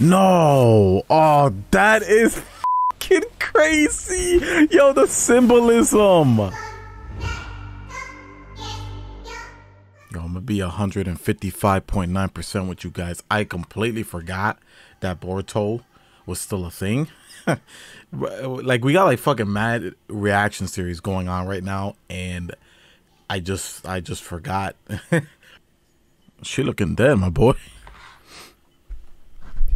No. Oh, that is fucking crazy. Yo, the symbolism. Yo, I'm gonna be 155.9% with you guys. I completely forgot that Boruto was still a thing. like we got like fucking mad reaction series going on right now and I just I just forgot. she looking dead, my boy.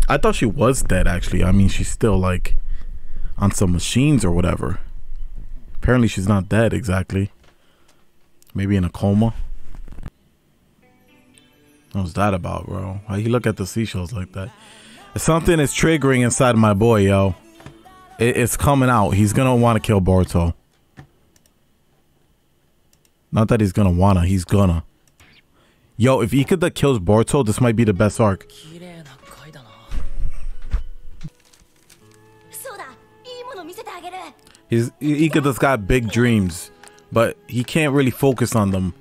I thought she was dead actually. I mean, she's still like on some machines or whatever. Apparently, she's not dead exactly. Maybe in a coma. What's that about, bro? Why you look at the seashells like that? Something is triggering inside my boy, yo. It, it's coming out. He's gonna want to kill Boruto. Not that he's gonna wanna. He's gonna. Yo, if Ikada kills Boruto, this might be the best arc. He's Ikada's got big dreams, but he can't really focus on them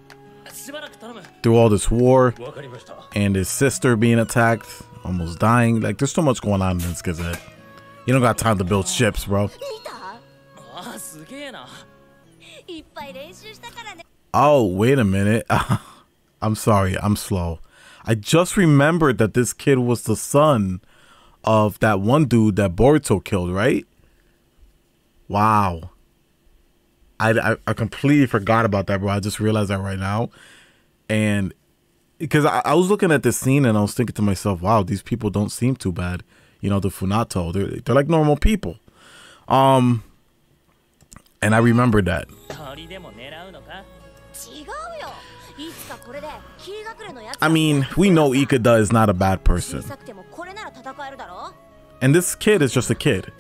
through all this war and his sister being attacked, almost dying. Like, there's so much going on in this head. You don't got time to build ships, bro. Oh, wait a minute. I'm sorry, I'm slow. I just remembered that this kid was the son of that one dude that Boruto killed, right? Wow. I, I, I, completely forgot about that, bro. I just realized that right now. And because I, I, was looking at this scene and I was thinking to myself, wow, these people don't seem too bad. You know, the Funato, they're, they're like normal people. Um, and I remembered that. I mean, we know Ikada is not a bad person. And this kid is just a kid.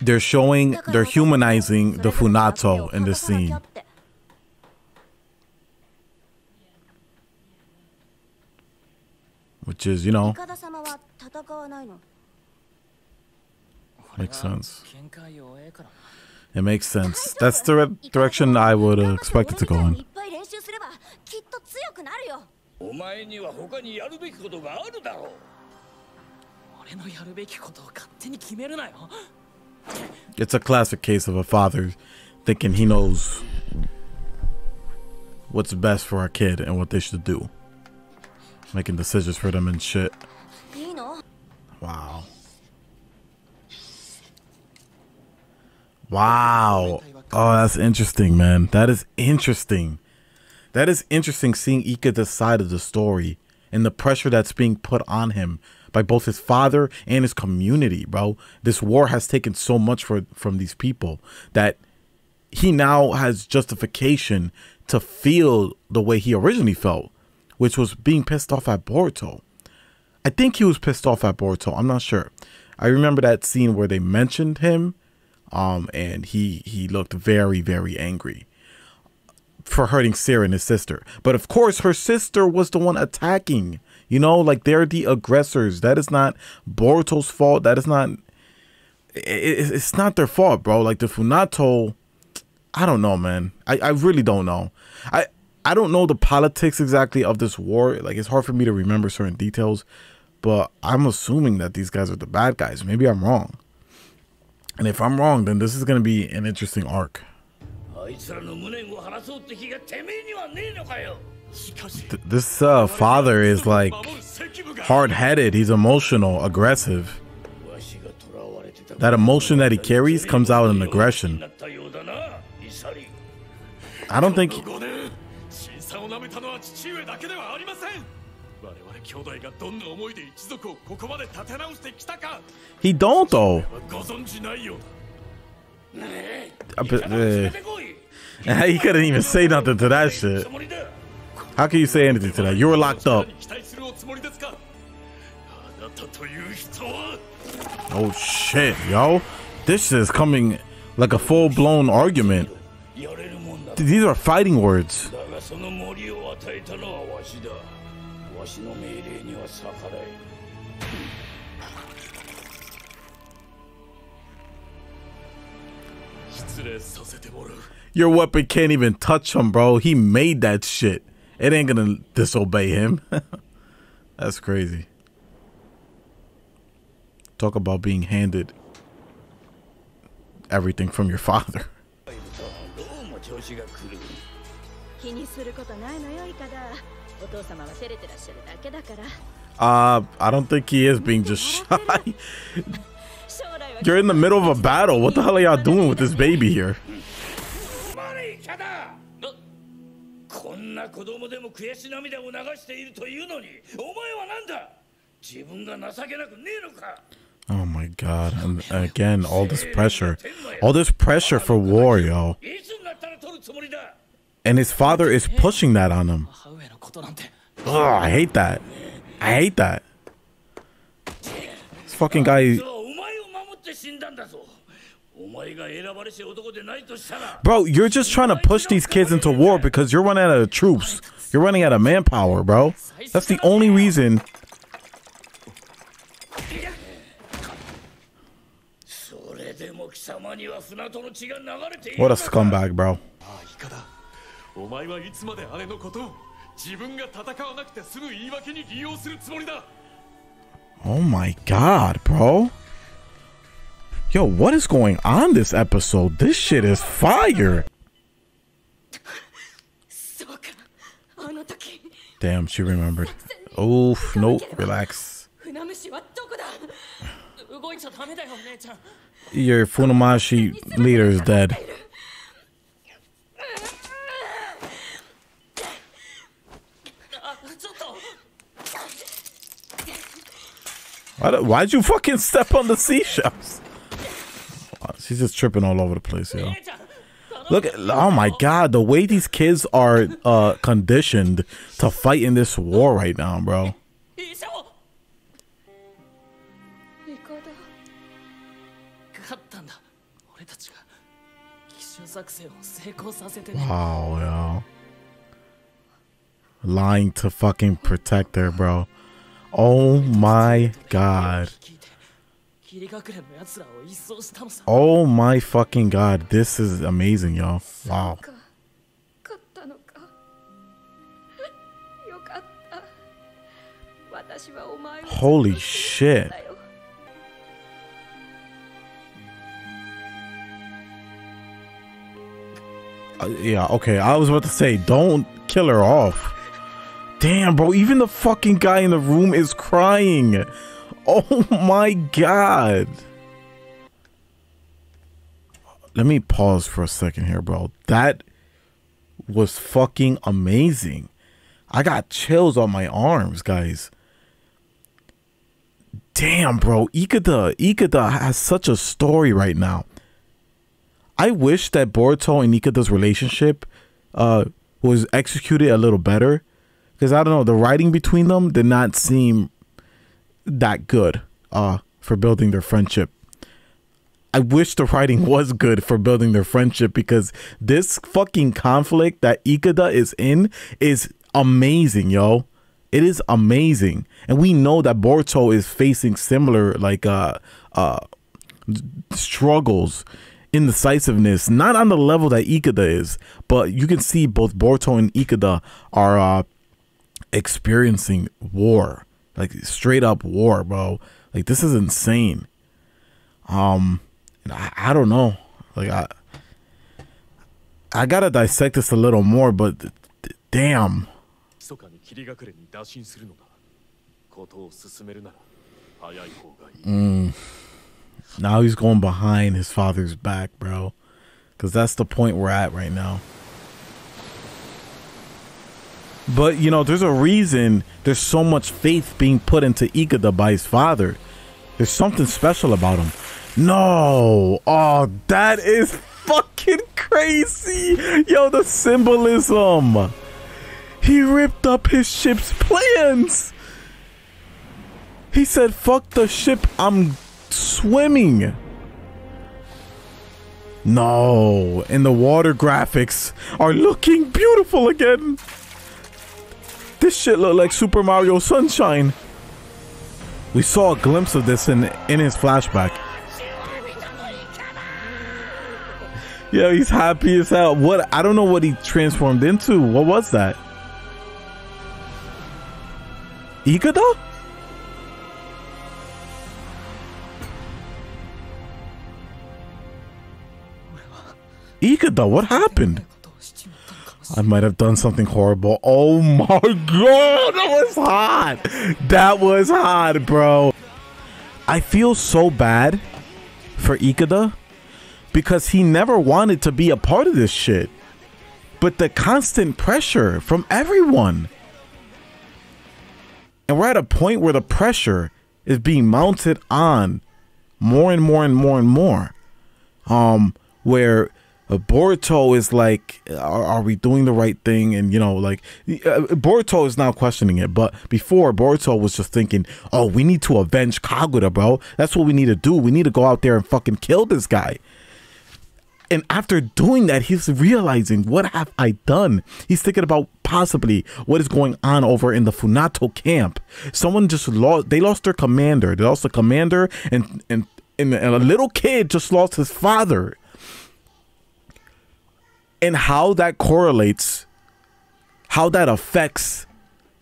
They're showing, they're humanizing the Funato in this scene. Which is, you know, makes sense. It makes sense. That's the direction I would expect it to go in. It's a classic case of a father thinking he knows what's best for our kid and what they should do. Making decisions for them and shit. Wow. Wow. Oh, that's interesting, man. That is interesting. That is interesting seeing Ikada's side of the story and the pressure that's being put on him by both his father and his community, bro. This war has taken so much for, from these people that he now has justification to feel the way he originally felt, which was being pissed off at Boruto. I think he was pissed off at Boruto. I'm not sure. I remember that scene where they mentioned him um, and he he looked very very angry for hurting Sarah and his sister. But of course, her sister was the one attacking. You know, like they're the aggressors. That is not Boruto's fault. That is not. It, it's not their fault, bro. Like the Funato. I don't know, man. I, I really don't know. I I don't know the politics exactly of this war. Like it's hard for me to remember certain details, but I'm assuming that these guys are the bad guys. Maybe I'm wrong. And if I'm wrong, then this is going to be an interesting arc. Th this uh, father is like hard-headed. He's emotional, aggressive. That emotion that he carries comes out in aggression. I don't think. He don't though. He couldn't even say nothing to that shit. How can you say anything to that? You were locked up. Oh shit, yo. This is coming like a full-blown argument. These are fighting words. Your weapon can't even touch him, bro. He made that shit. It ain't gonna disobey him. That's crazy. Talk about being handed everything from your father. Uh, I don't think he is being just shy. You're in the middle of a battle. What the hell are y'all doing with this baby here? こんな子供でも悔し涙を流しているというのにお前は何だ自分が情けなくねえのか Oh my god. And again, all this pressure. All this pressure for war, yo. And his father is pushing that on him. Ugh, I hate that. I hate that. This fucking guy. Bro, you're just trying to push these kids into war because you're running out of troops. You're running out of manpower, bro. That's the only reason. What a scumbag, bro. お前はいつまで姉のことを自分が戦わなくて済む言い訳に利用するつもりだ Oh my god, bro. Yo, what is going on this episode? This shit is fire. Damn, she remembered. Oof, nope, relax. Your Funamashi leader is dead. Why, why'd you fucking step on the seashells? She's just tripping all over the place, yo. Look, at, oh my god, the way these kids are uh, conditioned to fight in this war right now, bro. Wow, yo. Lying to fucking protect her, bro. Oh my god. Oh my fucking god. This is amazing, y'all. Wow. Holy shit. Uh, yeah, okay. I was about to say, don't kill her off. Damn, bro. Even the fucking guy in the room is crying. Oh my god. Let me pause for a second here, bro. That was fucking amazing. I got chills on my arms, guys. Damn, bro. Ikada, Ikada has such a story right now. I wish that Boruto and Ikada's relationship uh, was executed a little better because I don't know the writing between them did not seem that good uh, for building their friendship. I wish the writing was good for building their friendship because this fucking conflict that Ikada is in is amazing, yo. It is amazing. And we know that Boruto is facing similar like uh uh struggles indecisiveness, not on the level that Ikada is, but you can see both Boruto and Ikada are uh experiencing war, like straight up war, bro. Like this is insane. Um, I, I don't know. Like I, I gotta dissect this a little more, but damn. Mm. Now he's going behind his father's back, bro. Because that's the point we're at right now. But you know, there's a reason there's so much faith being put into his father. There's something special about him. No. Oh, that is fucking crazy. Yo, the symbolism. He ripped up his ship's plans. He said, fuck the ship, I'm swimming. No, and the water graphics are looking beautiful again. This shit look like Super Mario Sunshine. We saw a glimpse of this in in his flashback. Yo, he's happy as hell. What? I don't know what he transformed into. What was that? Ikada? Ikada, what happened? I might have done something horrible. Oh my god, that was hot. That was hot, bro. I feel so bad for Ikada because he never wanted to be a part of this shit. But the constant pressure from everyone. And we're at a point where the pressure is being mounted on more and more and more and more. Um, where Boruto is like, are, are, we doing the right thing? And you know, like uh, Boruto is now questioning it, but before Boruto was just thinking, oh, we need to avenge Kagura, bro. That's what we need to do. We need to go out there and fucking kill this guy. And after doing that, he's realizing, what have I done? He's thinking about possibly what is going on over in the Funato camp. Someone just lost, they lost their commander. They lost the commander, and, and, and a little kid just lost his father and how that correlates, how that affects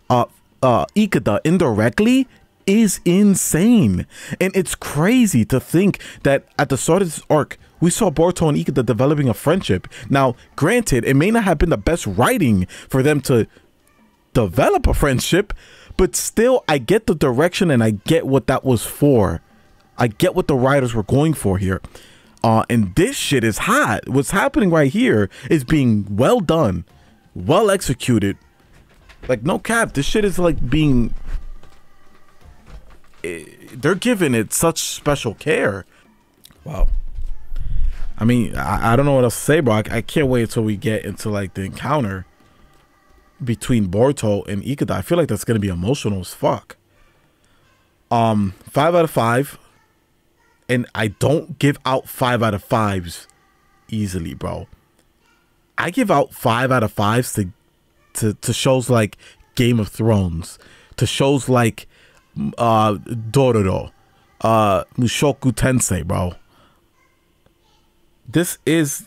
uh, uh, Ikada indirectly is insane. And it's crazy to think that at the start of this arc, we saw Boruto and Ikada developing a friendship. Now, granted, it may not have been the best writing for them to develop a friendship, but still, I get the direction and I get what that was for. I get what the writers were going for here. Uh, and this shit is hot. What's happening right here is being well done, well executed. Like no cap, this shit is like being. Eh, they're giving it such special care. Wow. I mean, I, I don't know what else to say, bro. I, I can't wait until we get into like the encounter between Boruto and Ikada. I feel like that's gonna be emotional as fuck. Um, five out of five and I don't give out five out of fives easily, bro. I give out five out of fives to to, to shows like Game of Thrones, to shows like uh Dororo, uh Mushoku Tensei, bro. This is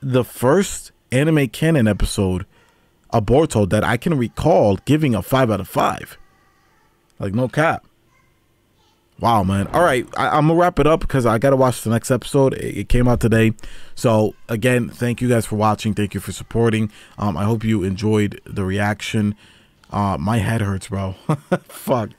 the first anime canon episode Aborto, that I can recall giving a five out of five. Like no cap. Wow, man. All right, I, am gonna wrap it up because I gotta watch the next episode. It, it, came out today, so again, thank you guys for watching. Thank you for supporting. Um, I hope you enjoyed the reaction. Uh, my head hurts, bro. Fuck.